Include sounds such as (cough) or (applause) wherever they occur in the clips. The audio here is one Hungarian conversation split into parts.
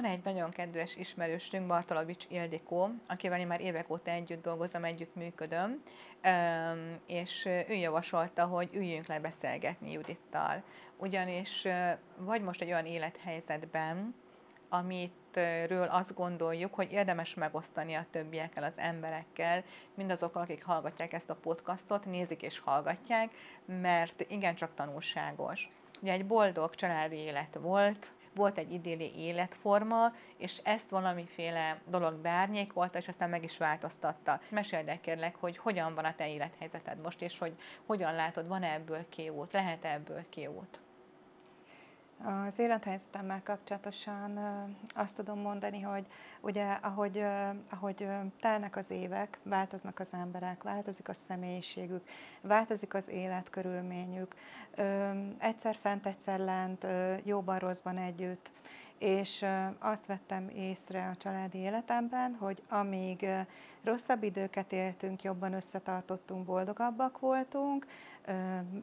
Van egy nagyon kedves ismerősünk, Bartolovics Ildikó, akivel én már évek óta együtt dolgozom, együtt működöm, és ő javasolta, hogy üljünk le beszélgetni Judittal. Ugyanis vagy most egy olyan élethelyzetben, amitről azt gondoljuk, hogy érdemes megosztani a többiekkel, az emberekkel, mindazokkal, akik hallgatják ezt a podcastot, nézik és hallgatják, mert igencsak tanulságos. Ugye egy boldog családi élet volt, volt egy idéli életforma, és ezt valamiféle dolog bárnyékolta, és aztán meg is változtatta. Meséld el kérlek, hogy hogyan van a te élethelyzeted most, és hogy hogyan látod, van -e ebből kiút, lehet -e ebből kiút? Az élethelyzetemmel kapcsolatosan azt tudom mondani, hogy ugye ahogy, ahogy telnek az évek, változnak az emberek, változik a személyiségük, változik az életkörülményük, egyszer fent, egyszer lent, jóban, rosszban együtt, és azt vettem észre a családi életemben, hogy amíg rosszabb időket éltünk, jobban összetartottunk, boldogabbak voltunk,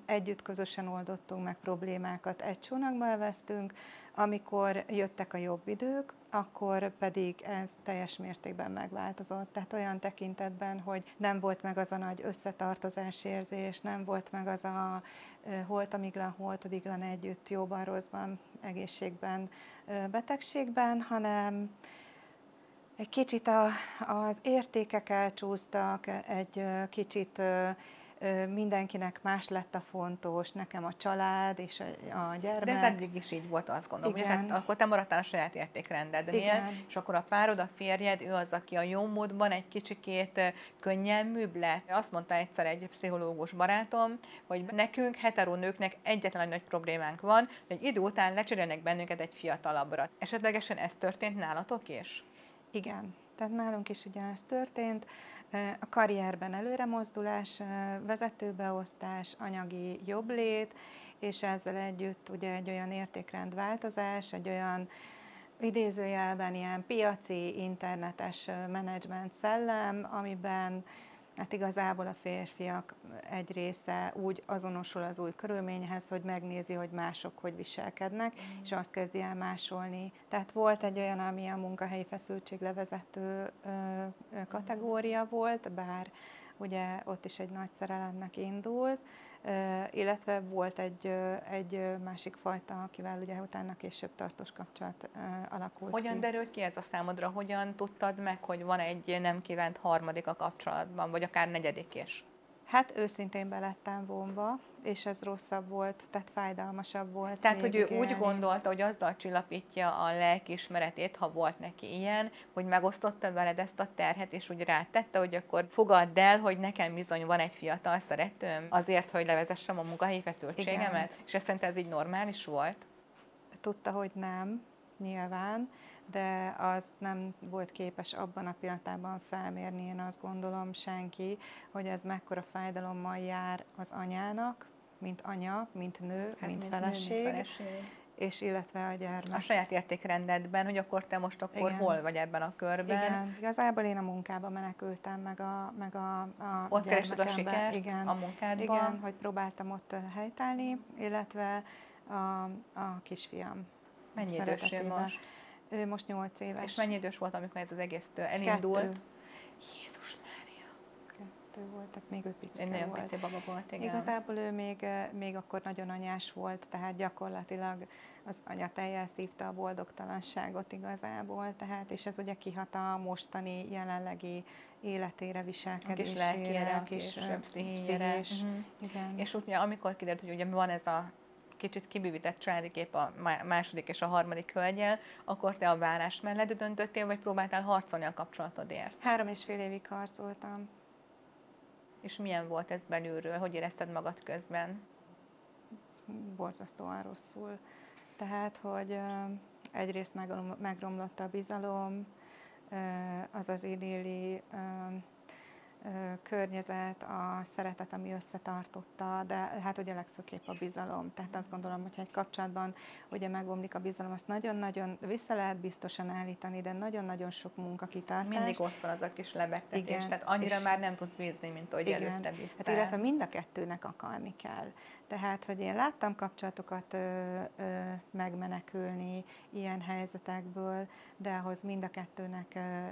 együtt közösen oldottunk meg problémákat, egy csónakba elvesztünk, amikor jöttek a jobb idők, akkor pedig ez teljes mértékben megváltozott. Tehát olyan tekintetben, hogy nem volt meg az a nagy összetartozás érzés, nem volt meg az a holtamiglan, holtadiglan együtt, jóban, rosszban, egészségben, betegségben, hanem egy kicsit a, az értékek elcsúsztak, egy kicsit mindenkinek más lett a fontos, nekem a család és a gyermek. De ez eddig is így volt, azt gondolom. Igen. Ugye, hát akkor te maradtál a saját értékrendednél, és akkor a párod, a férjed, ő az, aki a jó módban egy kicsikét könnyelműbb lett. Azt mondta egyszer egy pszichológus barátom, hogy nekünk, heteronőknek egyetlen nagy problémánk van, hogy idő után lecserélnek bennünket egy fiatalabbra. Esetlegesen ez történt nálatok is? Igen. Tehát nálunk is ugyanez történt. A karrierben előremozdulás, vezetőbeosztás, anyagi jobblét, és ezzel együtt ugye egy olyan értékrendváltozás, egy olyan idézőjelben ilyen piaci, internetes menedzsment szellem, amiben Hát igazából a férfiak egy része úgy azonosul az új körülményhez, hogy megnézi, hogy mások hogy viselkednek, mm. és azt kezdi el másolni. Tehát volt egy olyan, ami a munkahelyi feszültség levezető kategória volt, bár ugye ott is egy nagy szerelemnek indult, illetve volt egy, egy másik fajta, akivel ugye utána később tartós kapcsolat alakult Hogyan ki. derült ki ez a számodra? Hogyan tudtad meg, hogy van egy nem kívánt harmadik a kapcsolatban, vagy akár negyedik is? Hát őszintén belettem vonva, és ez rosszabb volt, tehát fájdalmasabb volt. Tehát, hogy ő úgy gondolta, hogy azzal csillapítja a lelkiismeretét, ha volt neki ilyen, hogy megosztotta veled ezt a terhet, és úgy rátette, hogy akkor fogadd el, hogy nekem bizony van egy fiatal szeretőm, azért, hogy levezessem a munkahelyi feszültségemet, Igen. és ezt szerint ez így normális volt? Tudta, hogy nem, nyilván, de az nem volt képes abban a pillanatában felmérni, én azt gondolom senki, hogy ez mekkora fájdalommal jár az anyának, mint anya, mint nő, hát, mint, mint feleség. Nő, mint feleség és illetve a gyermek. A saját értékrendedben, hogy akkor te most akkor Igen. hol vagy ebben a körben. Igen, igazából én a munkába menekültem, meg a, meg a, a Ott kerested a sikert Igen. a munkádban? Igen, hogy próbáltam ott helytállni, illetve a, a kisfiam Mennyi idős ő most? Ő most 8 éves. És mennyi idős volt, amikor ez az egész elindult? Kettő. Jézus! Kettő volt, tehát még ő pici nagyon volt. pici baba volt, igen. Igazából ő még, még akkor nagyon anyás volt, tehát gyakorlatilag az anya teljel szívta a boldogtalanságot igazából, tehát, és ez ugye kihat a mostani, jelenlegi életére, viselkedésére, a kis lelkére, a kis pszichéjére. Uh-huh. Igen. És úgy, amikor kiderült, hogy ugye van ez a kicsit kibővített családi kép a második és a harmadik hölgyel, akkor te a vállás mellett döntöttél, vagy próbáltál harcolni a kapcsolatodért? Három és fél évig harcoltam. És milyen volt ez belülről? Hogy érezted magad közben? Borzasztóan rosszul. Tehát, hogy egyrészt megromlott a bizalom, az az idilli környezet, a szeretet, ami összetartotta, de hát ugye legfőképp a bizalom. Tehát azt gondolom, hogyha egy kapcsolatban ugye megbomlik a bizalom, azt nagyon-nagyon vissza lehet biztosan állítani, de nagyon-nagyon sok munka kitartás. Mindig ott van az a kis lebegtetés, igen, tehát annyira már nem tudsz bízni, mint ahogy igen, előtte bíztál. Hát illetve mind a kettőnek akarni kell. Tehát, hogy én láttam kapcsolatokat ö, ö, megmenekülni ilyen helyzetekből, de ahhoz mind a kettőnek ö,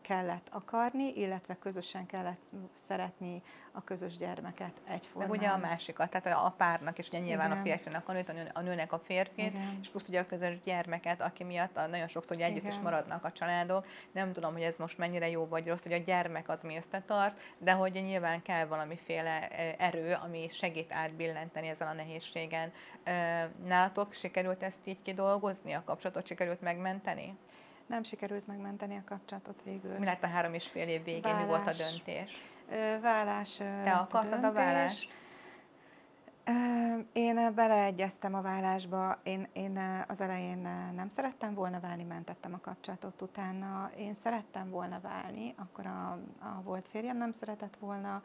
kellett akarni, illetve közösen kellett szeretni a közös gyermeket egyformán. Meg ugye a másikat, tehát a párnak, és ugye nyilván Igen. a férfinak a nőt, a nőnek a férfit, Igen. és plusz ugye a közös gyermeket, aki miatt nagyon sokszor ugye együtt Igen. is maradnak a családok. Nem tudom, hogy ez most mennyire jó vagy rossz, hogy a gyermek az mi összetart, de hogy nyilván kell valamiféle erő, ami segít átbillenteni ezen a nehézségen. Nálatok sikerült ezt így kidolgozni, a kapcsolatot sikerült megmenteni? Nem sikerült megmenteni a kapcsolatot végül. Mi lett a három és fél év végén? Vállás, mi volt a döntés? Vállás. Te akartad a, a vállást? Én beleegyeztem a vállásba, én, én az elején nem szerettem volna válni, mentettem a kapcsolatot utána. Én szerettem volna válni, akkor a, a volt férjem nem szeretett volna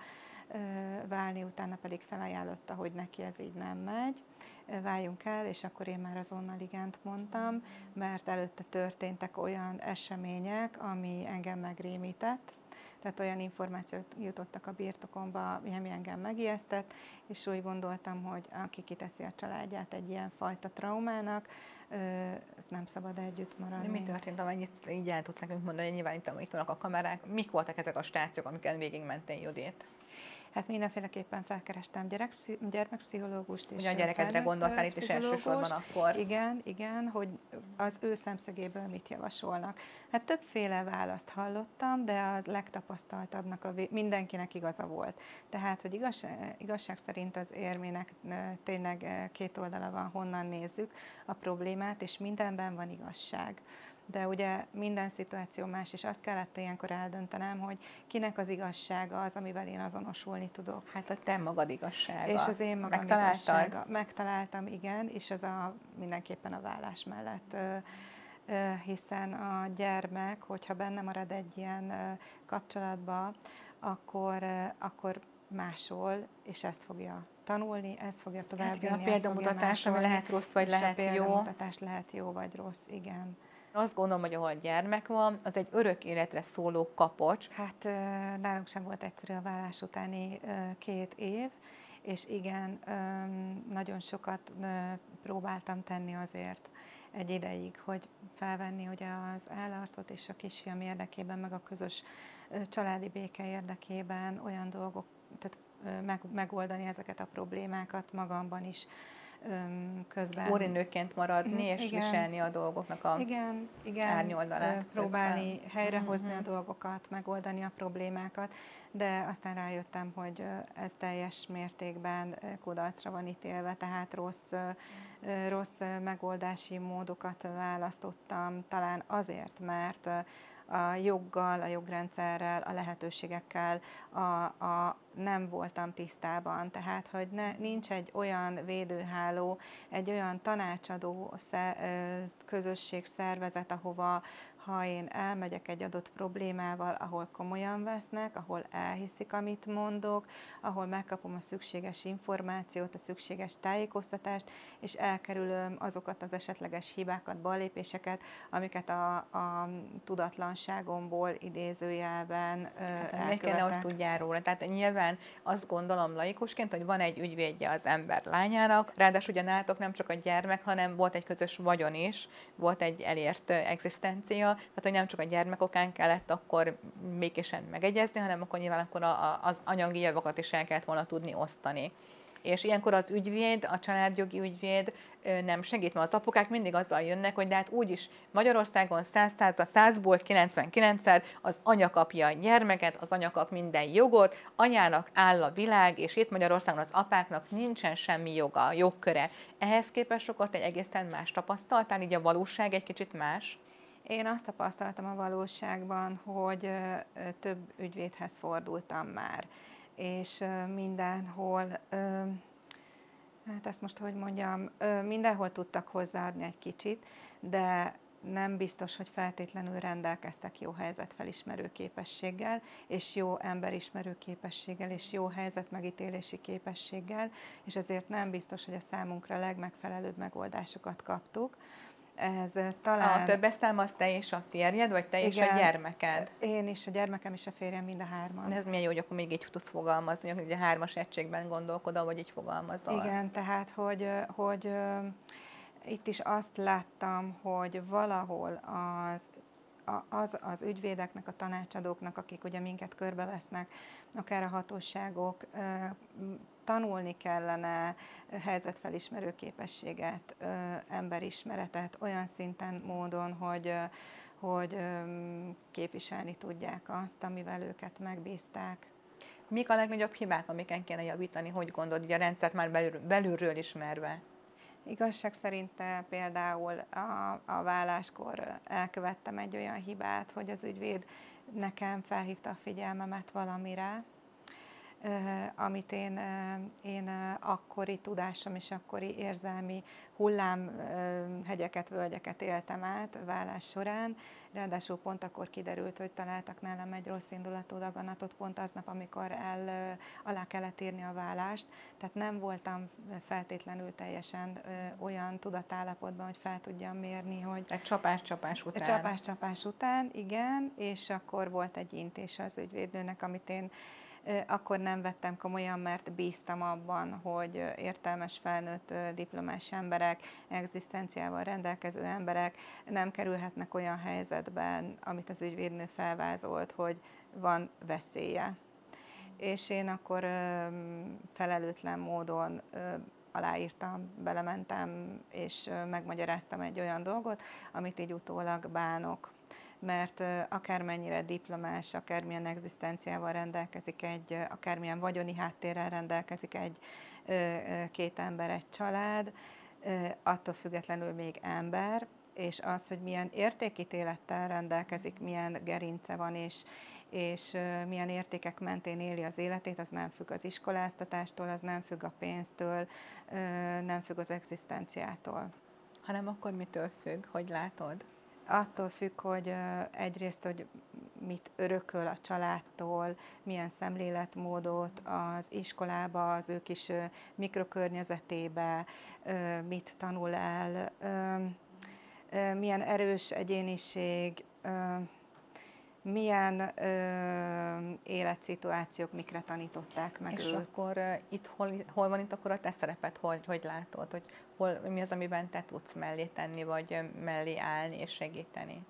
válni, utána pedig felajánlotta, hogy neki ez így nem megy váljunk el, és akkor én már azonnal igent mondtam, mert előtte történtek olyan események, ami engem megrémített, tehát olyan információt jutottak a birtokomba, ami engem megijesztett, és úgy gondoltam, hogy aki kiteszi a családját egy ilyen fajta traumának, nem szabad együtt maradni. Mi történt, amennyit így el tudsz nekünk mondani, nyilván itt, itt vannak a kamerák, mik voltak ezek a stációk, amiket végigmentél Judit? Hát mindenféleképpen felkerestem gyerek, gyermekpszichológust. És Ugye a gyerekedre gondoltál itt is elsősorban akkor. Igen, igen, hogy az ő szemszögéből mit javasolnak. Hát többféle választ hallottam, de a legtapasztaltabbnak a mindenkinek igaza volt. Tehát, hogy igazság, igazság szerint az érmének tényleg két oldala van, honnan nézzük a problémát, és mindenben van igazság de ugye minden szituáció más, és azt kellett ilyenkor eldöntenem, hogy kinek az igazsága az, amivel én azonosulni tudok. Hát a te magad igazsága. És az én magam igazsága. Megtaláltam, igen, és az a mindenképpen a vállás mellett hiszen a gyermek, hogyha benne marad egy ilyen kapcsolatba, akkor, akkor másol, és ezt fogja tanulni, ezt fogja tovább hát, a példamutatás, ami lehet rossz, vagy lehet jó. A példamutatás lehet jó, vagy rossz, igen. Azt gondolom, hogy ahol gyermek van, az egy örök életre szóló kapocs. Hát nálunk sem volt egyszerű a vállás utáni két év, és igen, nagyon sokat próbáltam tenni azért egy ideig, hogy felvenni hogy az állarcot és a kisfiam érdekében, meg a közös családi béke érdekében olyan dolgok, tehát megoldani ezeket a problémákat magamban is közben. Órinőként maradni mhm, és igen, viselni a dolgoknak a igen, igen, árnyoldalát. Próbálni közben. helyrehozni uh-huh. a dolgokat, megoldani a problémákat, de aztán rájöttem, hogy ez teljes mértékben kudarcra van ítélve, tehát rossz, rossz megoldási módokat választottam, talán azért, mert a joggal, a jogrendszerrel, a lehetőségekkel a, a nem voltam tisztában. Tehát, hogy ne, nincs egy olyan védőháló, egy olyan tanácsadó közösség, szervezet, ahova ha én elmegyek egy adott problémával, ahol komolyan vesznek, ahol elhiszik, amit mondok, ahol megkapom a szükséges információt, a szükséges tájékoztatást, és elkerülöm azokat az esetleges hibákat, ballépéseket, amiket a, a tudatlanságomból idézőjelben hát, Meg kellene, hogy tudjál róla. Tehát nyilván azt gondolom laikusként, hogy van egy ügyvédje az ember lányának, ráadásul ugye nálatok nem csak a gyermek, hanem volt egy közös vagyon is, volt egy elért egzisztencia, tehát hogy nem csak a gyermek okán kellett akkor békésen megegyezni, hanem akkor nyilván akkor a, a, az anyagi javakat is el kellett volna tudni osztani. És ilyenkor az ügyvéd, a családjogi ügyvéd nem segít, mert az apukák mindig azzal jönnek, hogy de hát úgyis Magyarországon 100 100 100-ból 99-szer az anya kapja a gyermeket, az anya kap minden jogot, anyának áll a világ, és itt Magyarországon az apáknak nincsen semmi joga, jogköre. Ehhez képest sokat egy egészen más tapasztaltál, így a valóság egy kicsit más? Én azt tapasztaltam a valóságban, hogy több ügyvédhez fordultam már, és mindenhol, hát ezt most hogy mondjam, mindenhol tudtak hozzáadni egy kicsit, de nem biztos, hogy feltétlenül rendelkeztek jó helyzetfelismerő képességgel, és jó emberismerő képességgel, és jó helyzetmegítélési képességgel, és ezért nem biztos, hogy a számunkra legmegfelelőbb megoldásokat kaptuk. Ez talán... A többes szám az te és a férjed, vagy te Igen, és a gyermeked? Én is, a gyermekem és a férjem mind a hárman. Ez milyen jó, hogy akkor még így tudsz fogalmazni, hogy a hármas egységben gondolkodol, vagy így fogalmazol. Igen, tehát, hogy, hogy itt is azt láttam, hogy valahol az az, az ügyvédeknek, a tanácsadóknak, akik ugye minket körbevesznek, akár a hatóságok, tanulni kellene helyzetfelismerő képességet, emberismeretet olyan szinten, módon, hogy, hogy képviselni tudják azt, amivel őket megbízták. Mik a legnagyobb hibák, amiken kéne javítani, hogy gondolod, ugye a rendszert már belül, belülről ismerve? Igazság szerint eh, például a, a válláskor elkövettem egy olyan hibát, hogy az ügyvéd nekem felhívta a figyelmemet valamire, amit én, én akkori tudásom és akkori érzelmi hullámhegyeket, völgyeket éltem át vállás során. Ráadásul pont akkor kiderült, hogy találtak nálam egy rossz indulatú daganatot pont aznap, amikor el, alá kellett írni a vállást. Tehát nem voltam feltétlenül teljesen olyan tudatállapotban, hogy fel tudjam mérni, hogy... Egy csapás-csapás után. Csapás-csapás után, igen, és akkor volt egy intés az ügyvédnőnek, amit én akkor nem vettem komolyan, mert bíztam abban, hogy értelmes felnőtt diplomás emberek, egzisztenciával rendelkező emberek nem kerülhetnek olyan helyzetben, amit az ügyvédnő felvázolt, hogy van veszélye. És én akkor felelőtlen módon aláírtam, belementem, és megmagyaráztam egy olyan dolgot, amit így utólag bánok mert akármennyire diplomás, akármilyen egzisztenciával rendelkezik egy, akármilyen vagyoni háttérrel rendelkezik egy két ember, egy család, attól függetlenül még ember, és az, hogy milyen értékítélettel rendelkezik, milyen gerince van, és, és milyen értékek mentén éli az életét, az nem függ az iskoláztatástól, az nem függ a pénztől, nem függ az egzisztenciától. Hanem akkor mitől függ, hogy látod? Attól függ, hogy egyrészt, hogy mit örököl a családtól, milyen szemléletmódot az iskolába, az ő kis mikrokörnyezetébe, mit tanul el, milyen erős egyéniség, milyen ö, életszituációk mikre tanították meg És őt. akkor uh, itt hol, hol van itt akkor a te szerepet, hogy, hogy látod, hogy hol, mi az, amiben te tudsz mellé tenni, vagy mellé állni és segíteni?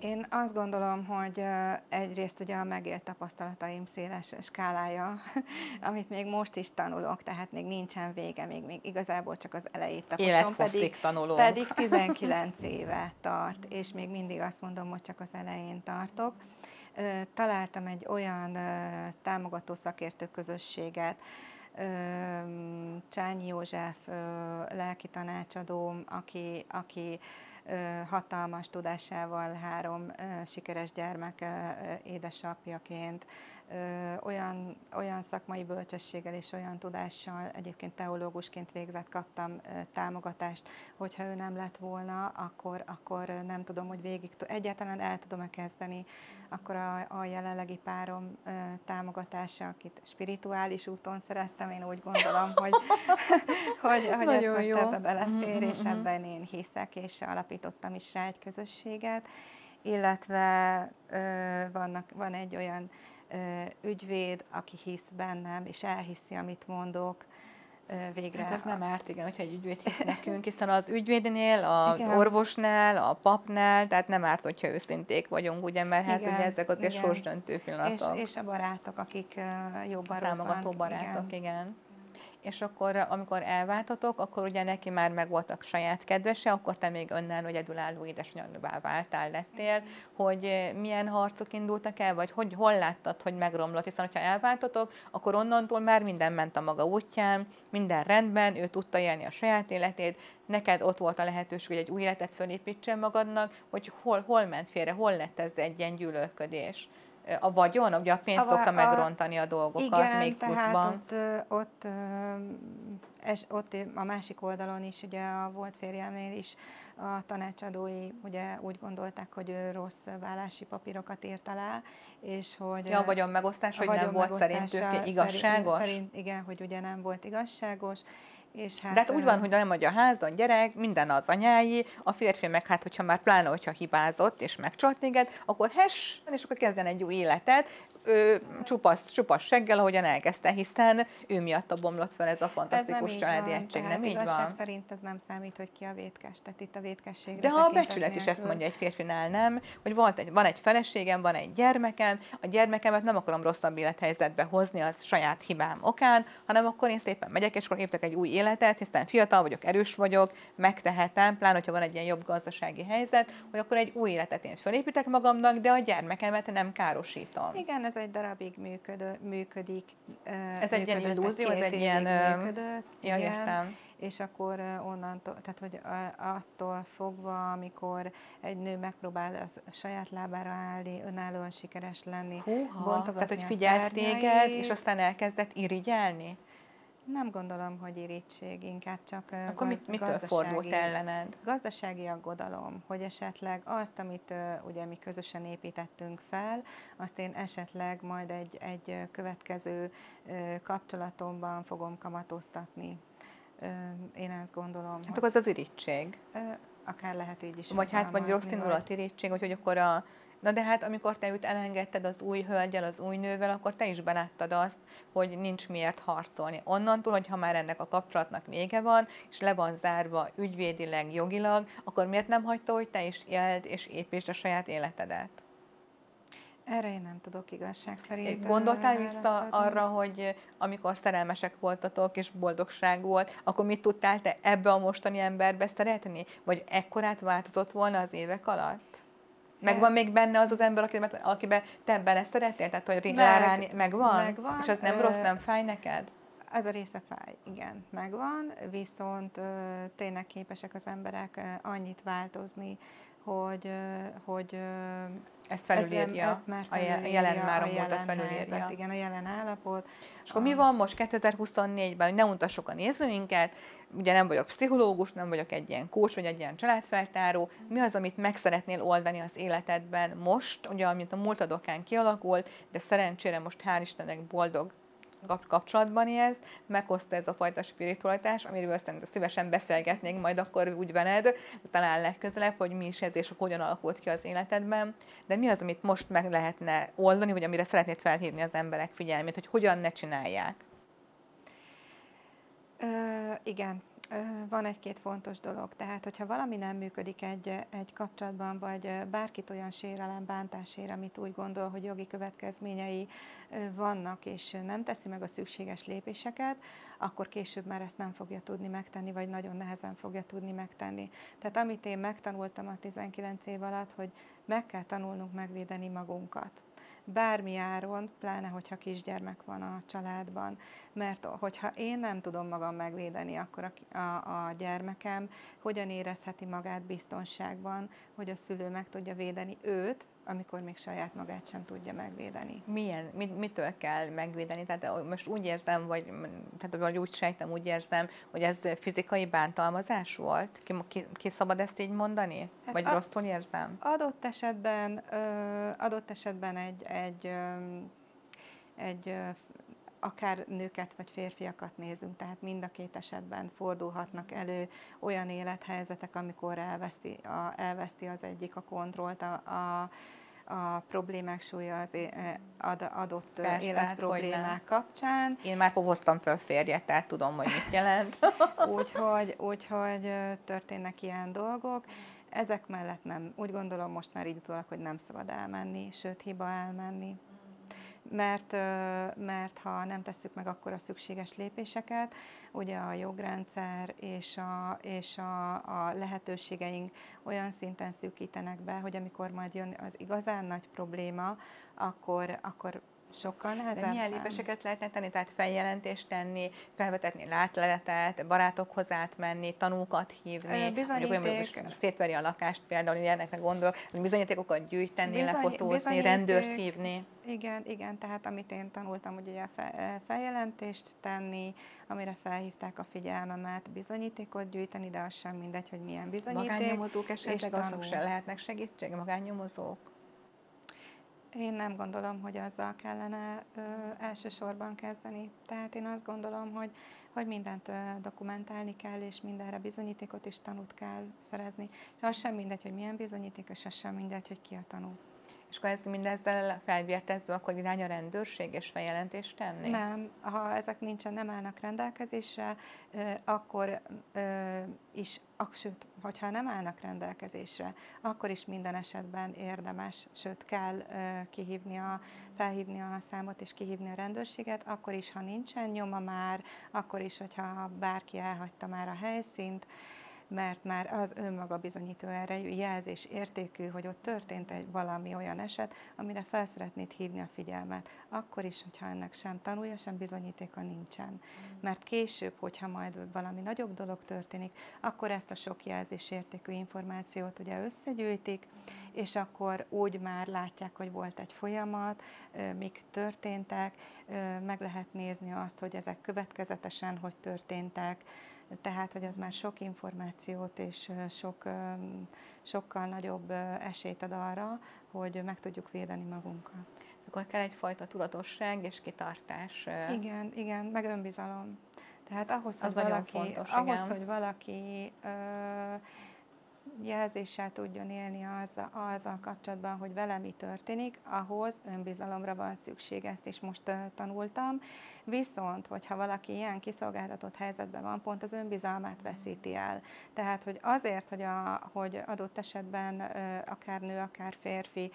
Én azt gondolom, hogy egyrészt ugye a megélt tapasztalataim széles skálája, (laughs) amit még most is tanulok, tehát még nincsen vége, még, még igazából csak az elejét tapasztalom. Pedig, tanulunk. pedig (laughs) 19 éve tart, és még mindig azt mondom, hogy csak az elején tartok. Találtam egy olyan támogató szakértő közösséget, Csányi József lelki tanácsadóm, aki, aki hatalmas tudásával három sikeres gyermek édesapjaként olyan, olyan szakmai bölcsességgel és olyan tudással, egyébként teológusként végzett, kaptam támogatást, hogyha ő nem lett volna, akkor, akkor nem tudom, hogy végig, egyáltalán el tudom-e kezdeni, akkor a, a jelenlegi párom támogatása, akit spirituális úton szereztem, én úgy gondolom, hogy, (laughs) hogy, hogy ez most jó. ebbe belefér, mm-hmm. és mm-hmm. ebben én hiszek, és alapítottam is rá egy közösséget, illetve ö, vannak, van egy olyan ügyvéd, aki hisz bennem, és elhiszi, amit mondok, végre. Hát ez nem árt, igen, hogyha egy ügyvéd hisz (laughs) nekünk, hiszen az ügyvédnél, az igen. orvosnál, a papnál, tehát nem árt, hogyha őszinték vagyunk, ugye, mert hát igen, ugye ezek azért sorsdöntő pillanatok. És, és a barátok, akik jobban Támogató barátok, igen. igen és akkor amikor elváltatok, akkor ugye neki már megvoltak saját kedvese, akkor te még önálló egyedülálló édesanyává váltál lettél, hogy milyen harcok indultak el, vagy hogy, hol láttad, hogy megromlott, hiszen ha elváltatok, akkor onnantól már minden ment a maga útján, minden rendben, ő tudta élni a saját életét, neked ott volt a lehetőség, hogy egy új életet fölépítsen magadnak, hogy hol, hol ment félre, hol lett ez egy ilyen gyűlölködés a vagyon, ugye a pénz A szokta a- megrontani a dolgokat Igen, még tehát pluszban. ott, ott, es, ott a másik oldalon is, ugye a volt férjemnél is a tanácsadói ugye úgy gondolták, hogy ő rossz vállási papírokat írt alá, és hogy... Ja, a vagyon megosztás, a hogy nem volt szerintük igazságos? Szerint, szerint, igen, hogy ugye nem volt igazságos, és hát... De hát úgy ö, van, hogy nem adja a házon gyerek, minden az anyái, a férfi meg hát, hogyha már pláne, hogyha hibázott és megcsalt téged, akkor hes, és akkor kezdjen egy új életet, ő, csupasz, csupasz seggel, ahogyan elkezdte, hiszen ő miatta bomlott fel ez a fantasztikus családi van, egység, nem így van? szerint ez nem számít, hogy ki a vétkes, tehát itt a vétkességre De ha a becsület is ezt mondja egy férfinál, nem? Hogy volt egy, van egy feleségem, van egy gyermekem, a gyermekemet nem akarom rosszabb élethelyzetbe hozni az saját hibám okán, hanem akkor én szépen megyek, és akkor egy új életet, hiszen fiatal vagyok, erős vagyok, megtehetem, pláne, hogyha van egy ilyen jobb gazdasági helyzet, hogy akkor egy új életet én fölépítek magamnak, de a gyermekemet nem károsítom. Igen, ez egy darabig működő, működik. Ez egy ilyen illúzió, ez egy ilyen, Működött, Ja, igen, értem. És akkor onnantól, tehát hogy attól fogva, amikor egy nő megpróbál a saját lábára állni, önállóan sikeres lenni, Húha, tehát hogy figyelt téged, és aztán elkezdett irigyelni? Nem gondolom, hogy irítség, inkább csak Akkor mit, mitől fordult ellened? Gazdasági aggodalom, hogy esetleg azt, amit ugye mi közösen építettünk fel, azt én esetleg majd egy, egy következő kapcsolatomban fogom kamatoztatni. Én ezt gondolom, Hát akkor az az irigység. ö, akár lehet így is Vagy hát vagy rossz indulat irítség, hogy, hogy akkor a... Na de hát amikor te őt elengedted az új hölgyel, az új nővel, akkor te is beláttad azt, hogy nincs miért harcolni. Onnantól, hogy ha már ennek a kapcsolatnak vége van, és le van zárva ügyvédileg, jogilag, akkor miért nem hagyta, hogy te is éld és építsd a saját életedet? Erre én nem tudok igazság szerint. Gondoltál vissza adni. arra, hogy amikor szerelmesek voltatok, és boldogság volt, akkor mit tudtál te ebbe a mostani emberbe szeretni? Vagy ekkorát változott volna az évek alatt? Megvan még benne az az ember, akiben, akiben te bele szeretnél? Tehát, hogy Meg- megvan? megvan, És az nem rossz, nem fáj neked? Ez a része fáj, igen, megvan, viszont ö, tényleg képesek az emberek ö, annyit változni, hogy, hogy Ezt ez felülírja. nem- ezt már a felülírja, jelen már a a múltat felülírja. helyzet, igen, a jelen állapot. És akkor mi van most 2024-ben, hogy ne untassuk a nézőinket, ugye nem vagyok pszichológus, nem vagyok egy ilyen kócs, vagy egy ilyen családfeltáró, mi az, amit meg szeretnél oldani az életedben most, ugye, amit a múltadokán kialakult, de szerencsére most hál' Istennek boldog kapcsolatban élsz, meghozta ez a fajta spiritualitás, amiről szerintem szívesen beszélgetnénk majd akkor úgy veled, talán legközelebb, hogy mi is ez és hogyan alakult ki az életedben, de mi az, amit most meg lehetne oldani, vagy amire szeretnéd felhívni az emberek figyelmét, hogy hogyan ne csinálják. Ö, igen, van egy-két fontos dolog. Tehát, hogyha valami nem működik egy, egy kapcsolatban, vagy bárkit olyan sérelem, bántás ér, amit úgy gondol, hogy jogi következményei vannak, és nem teszi meg a szükséges lépéseket, akkor később már ezt nem fogja tudni megtenni, vagy nagyon nehezen fogja tudni megtenni. Tehát amit én megtanultam a 19 év alatt, hogy meg kell tanulnunk megvédeni magunkat bármi áron, pláne hogyha kisgyermek van a családban, mert hogyha én nem tudom magam megvédeni, akkor a, a, a gyermekem hogyan érezheti magát biztonságban, hogy a szülő meg tudja védeni őt, amikor még saját magát sem tudja megvédeni. Milyen, mit, mitől kell megvédeni? Tehát most úgy érzem, vagy, tehát, vagy úgy sejtem, úgy érzem, hogy ez fizikai bántalmazás volt? Ki, ki, ki szabad ezt így mondani? Hát vagy a- rosszul érzem? Adott esetben, ö, adott esetben egy, egy, ö, egy ö, akár nőket vagy férfiakat nézünk, tehát mind a két esetben fordulhatnak elő olyan élethelyzetek, amikor elveszti, a, elveszti az egyik a kontrollt, a, a, a problémák súlya az e, ad, adott Persze, hát életproblémák hogyne. kapcsán. Én már hoztam föl férjet, tehát tudom, hogy mit jelent. (laughs) úgyhogy, úgyhogy történnek ilyen dolgok. Ezek mellett nem, úgy gondolom most már így utólag, hogy nem szabad elmenni, sőt hiba elmenni. Mert, mert ha nem tesszük meg akkor a szükséges lépéseket, ugye a jogrendszer és a, és a, a lehetőségeink olyan szinten szűkítenek be, hogy amikor majd jön az igazán nagy probléma, akkor, akkor sokkal De nehezebb. milyen lépéseket lehetne tenni? Tehát feljelentést tenni, felvetetni látleletet, barátokhoz átmenni, tanúkat hívni, Ö, mondjuk olyan, hogy bizonyíték. szétveri a lakást például, ilyenekre gondolok, hogy bizonyítékokat gyűjteni, Bizony- lefotózni, bizonyíték. rendőrt hívni. Igen, igen, tehát amit én tanultam, hogy ugye fe- feljelentést tenni, amire felhívták a figyelmemet, bizonyítékot gyűjteni, de az sem mindegy, hogy milyen bizonyíték. Magánnyomozók esetleg azok se lehetnek segítség, magánnyomozók? Én nem gondolom, hogy azzal kellene ö, elsősorban kezdeni. Tehát én azt gondolom, hogy, hogy mindent ö, dokumentálni kell, és mindenre bizonyítékot és tanút kell szerezni. És az sem mindegy, hogy milyen bizonyíték, és az sem mindegy, hogy ki a tanú. És akkor ez mindezzel felvértezve, akkor irány a rendőrség és feljelentést tenni? Nem, ha ezek nincsen, nem állnak rendelkezésre, akkor is, sőt, hogyha nem állnak rendelkezésre, akkor is minden esetben érdemes, sőt kell kihívni a, felhívni a számot és kihívni a rendőrséget, akkor is, ha nincsen nyoma már, akkor is, hogyha bárki elhagyta már a helyszínt, mert már az önmaga bizonyító erejű jelzés értékű, hogy ott történt egy valami olyan eset, amire fel szeretnéd hívni a figyelmet. Akkor is, hogyha ennek sem tanulja, sem bizonyítéka nincsen. Mert később, hogyha majd valami nagyobb dolog történik, akkor ezt a sok jelzés értékű információt ugye összegyűjtik, és akkor úgy már látják, hogy volt egy folyamat, mik történtek, meg lehet nézni azt, hogy ezek következetesen hogy történtek, tehát, hogy az már sok információt és sok, sokkal nagyobb esélyt ad arra, hogy meg tudjuk védeni magunkat. Akkor kell egyfajta tudatosság és kitartás. Igen, igen, meg önbizalom. Tehát ahhoz, Az hogy valaki, fontos, ahhoz, igen. hogy valaki ö, jelzéssel tudjon élni azzal, azzal kapcsolatban, hogy vele mi történik, ahhoz önbizalomra van szükség, ezt is most tanultam. Viszont, hogyha valaki ilyen kiszolgáltatott helyzetben van, pont az önbizalmát veszíti el. Tehát, hogy azért, hogy, a, hogy adott esetben akár nő, akár férfi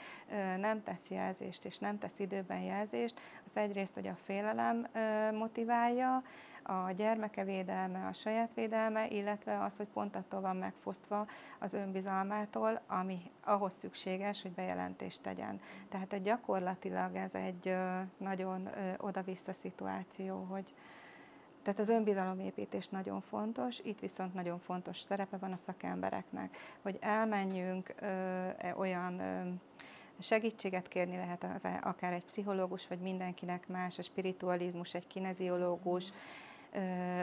nem tesz jelzést, és nem tesz időben jelzést, az egyrészt, hogy a félelem motiválja, a gyermeke védelme, a saját védelme, illetve az, hogy pont attól van megfosztva az önbizalmától, ami ahhoz szükséges, hogy bejelentést tegyen. Tehát egy gyakorlatilag ez egy nagyon oda-vissza szituáció, hogy tehát az önbizalomépítés nagyon fontos, itt viszont nagyon fontos szerepe van a szakembereknek, hogy elmenjünk ö, e, olyan ö, segítséget kérni lehet az, akár egy pszichológus, vagy mindenkinek más, a spiritualizmus, egy kineziológus,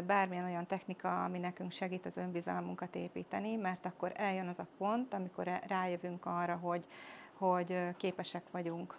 bármilyen olyan technika, ami nekünk segít az önbizalmunkat építeni, mert akkor eljön az a pont, amikor rájövünk arra, hogy, hogy képesek vagyunk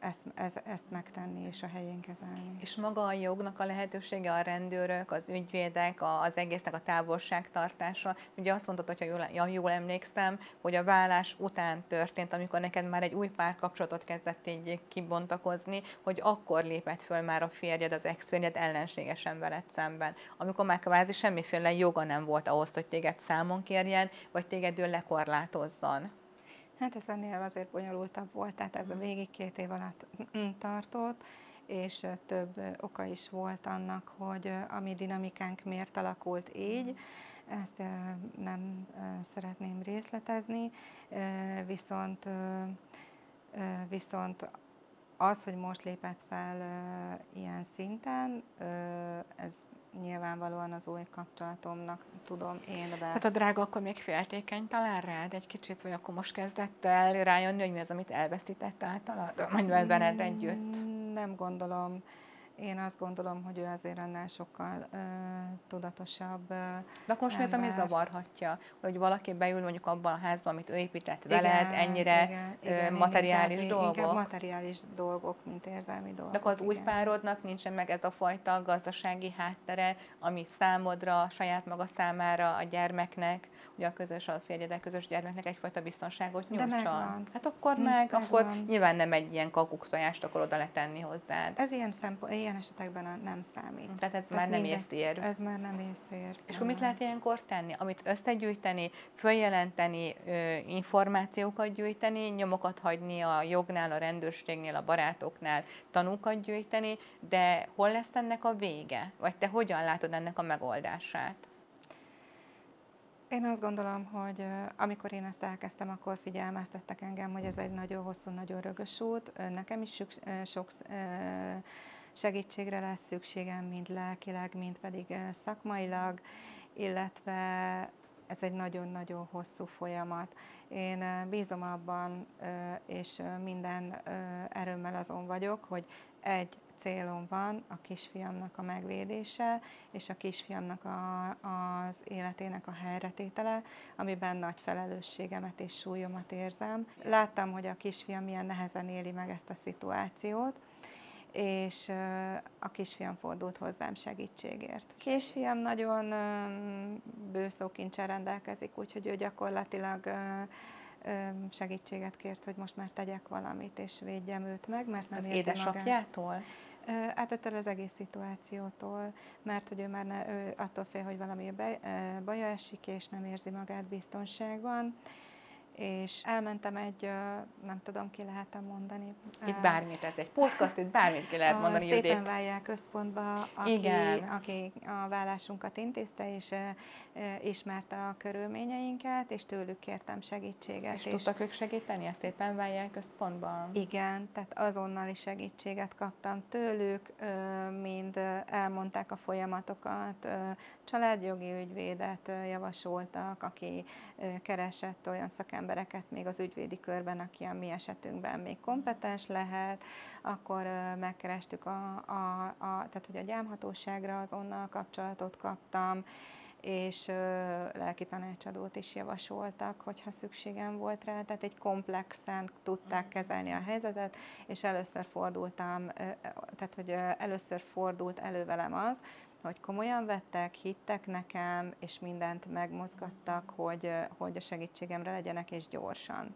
ezt, ez, ezt megtenni és a helyén kezelni. És maga a jognak a lehetősége, a rendőrök, az ügyvédek, az egésznek a távolságtartása. Ugye azt mondtad, hogy jól, ja, jól emlékszem, hogy a vállás után történt, amikor neked már egy új párkapcsolatot kezdett így kibontakozni, hogy akkor lépett föl már a férjed, az ex-férjed ellenségesen veled szemben. Amikor már kvázi semmiféle joga nem volt ahhoz, hogy téged számon kérjen, vagy téged ő lekorlátozzon. Hát ez ennél azért bonyolultabb volt, tehát ez a végig két év alatt tartott, és több oka is volt annak, hogy a mi dinamikánk miért alakult így. Ezt ö, nem szeretném részletezni, viszont, viszont az, hogy most lépett fel ilyen szinten, ez nyilvánvalóan az új kapcsolatomnak tudom én be. Tehát a drága akkor még féltékeny talán rád egy kicsit, vagy akkor most kezdett el rájönni, hogy mi az, amit elveszített általad, vagy veled együtt? Mm, Nem gondolom. Én azt gondolom, hogy ő azért annál sokkal ö, tudatosabb. Ö, De akkor most mi az, ami zavarhatja, hogy valaki beül mondjuk abban a házban, amit ő épített veled, ennyire ö, materiális inkább, dolgok? Inkább materiális dolgok, mint érzelmi dolgok. De akkor az új igen. párodnak nincsen meg ez a fajta gazdasági háttere, ami számodra, saját maga számára, a gyermeknek, ugye a közös, a férjedek közös gyermeknek egyfajta biztonságot nyújtson. Hát akkor Hm, meg, akkor megvan. nyilván nem egy ilyen kakuktojást akkor oda letenni hozzád. Ez ilyen, szempont, ilyen esetekben nem számít. Tehát ez már nem észérv. Ez már nem észérv. És akkor mit lehet ilyenkor tenni? Amit összegyűjteni, följelenteni, információkat gyűjteni, nyomokat hagyni a jognál, a rendőrségnél, a barátoknál, tanúkat gyűjteni, de hol lesz ennek a vége? Vagy te hogyan látod ennek a megoldását? Én azt gondolom, hogy amikor én ezt elkezdtem, akkor figyelmeztettek engem, hogy ez egy nagyon hosszú, nagyon rögös út. Nekem is sok segítségre lesz szükségem, mind lelkileg, mind pedig szakmailag, illetve ez egy nagyon-nagyon hosszú folyamat. Én bízom abban, és minden erőmmel azon vagyok, hogy egy célom van a kisfiamnak a megvédése, és a kisfiamnak a, az életének a helyretétele, amiben nagy felelősségemet és súlyomat érzem. Láttam, hogy a kisfiam milyen nehezen éli meg ezt a szituációt, és a kisfiam fordult hozzám segítségért. A kisfiam nagyon bőszókincsel rendelkezik, úgyhogy ő gyakorlatilag segítséget kért, hogy most már tegyek valamit, és védjem őt meg, mert nem Az édesapjától? Hát ettől az egész szituációtól, mert hogy ő már ne, ő attól fél, hogy valami baja esik, és nem érzi magát biztonságban és elmentem egy, nem tudom, ki lehet mondani. Itt bármit, ez egy podcast, itt bármit ki lehet mondani, Judit. Szépen válják központba, aki, Igen. aki a vállásunkat intézte, és ismerte a körülményeinket, és tőlük kértem segítséget. És, és tudtak ők segíteni a szépen válják központban? Igen, tehát azonnali segítséget kaptam tőlük, mind elmondták a folyamatokat, családjogi ügyvédet javasoltak, aki keresett olyan szakember embereket még az ügyvédi körben, aki a mi esetünkben még kompetens lehet, akkor megkerestük a, a, a tehát hogy a gyámhatóságra azonnal kapcsolatot kaptam, és lelki tanácsadót is javasoltak, hogyha szükségem volt rá, tehát egy komplexen tudták kezelni a helyzetet, és először fordultam, tehát hogy először fordult elő velem az, hogy komolyan vettek, hittek nekem, és mindent megmozgattak, hogy, hogy a segítségemre legyenek, és gyorsan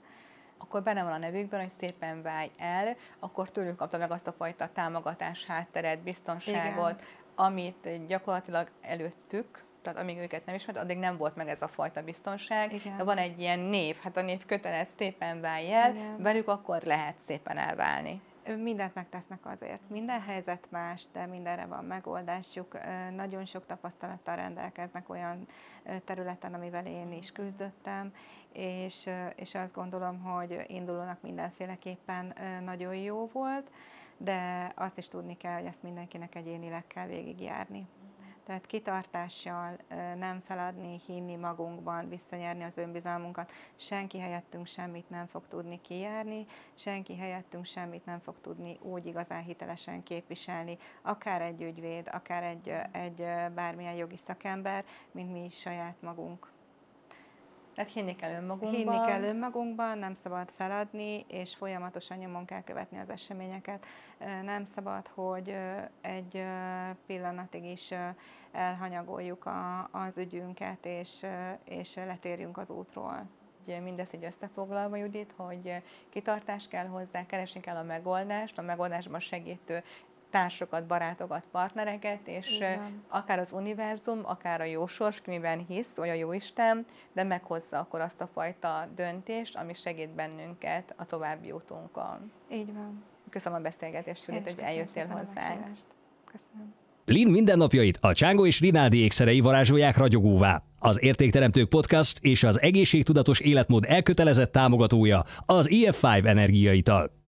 akkor benne van a nevükben, hogy szépen válj el, akkor tőlük kapta meg azt a fajta támogatás, hátteret, biztonságot, Igen. amit gyakorlatilag előttük, tehát amíg őket nem ismert, addig nem volt meg ez a fajta biztonság. Igen. De van egy ilyen név, hát a név kötelez szépen válj el, Igen. velük akkor lehet szépen elválni mindent megtesznek azért. Minden helyzet más, de mindenre van megoldásuk. Nagyon sok tapasztalattal rendelkeznek olyan területen, amivel én is küzdöttem, és, és azt gondolom, hogy indulónak mindenféleképpen nagyon jó volt, de azt is tudni kell, hogy ezt mindenkinek egyénileg kell végigjárni. Tehát kitartással nem feladni, hinni magunkban, visszanyerni az önbizalmunkat. Senki helyettünk semmit nem fog tudni kijárni, senki helyettünk semmit nem fog tudni úgy igazán hitelesen képviselni, akár egy ügyvéd, akár egy, egy bármilyen jogi szakember, mint mi saját magunk. Tehát hinni kell önmagunkban. Hinni kell önmagunkban, nem szabad feladni, és folyamatosan nyomon kell követni az eseményeket. Nem szabad, hogy egy pillanatig is elhanyagoljuk a, az ügyünket, és, és letérjünk az útról mindezt így összefoglalva, Judit, hogy kitartás kell hozzá, keresni kell a megoldást, a megoldásban segítő társokat, barátokat, partnereket, és Igen. akár az univerzum, akár a jó sors, miben hisz, vagy a jó Isten, de meghozza akkor azt a fajta döntést, ami segít bennünket a további útunkon. Így van. Köszönöm a beszélgetést, Judit, hogy eljöttél hozzánk. Köszönöm. Lin mindennapjait a Csángó és Rinaldi ékszerei varázsolják ragyogóvá. Az Értékteremtők Podcast és az egészségtudatos életmód elkötelezett támogatója az EF5 energiaital.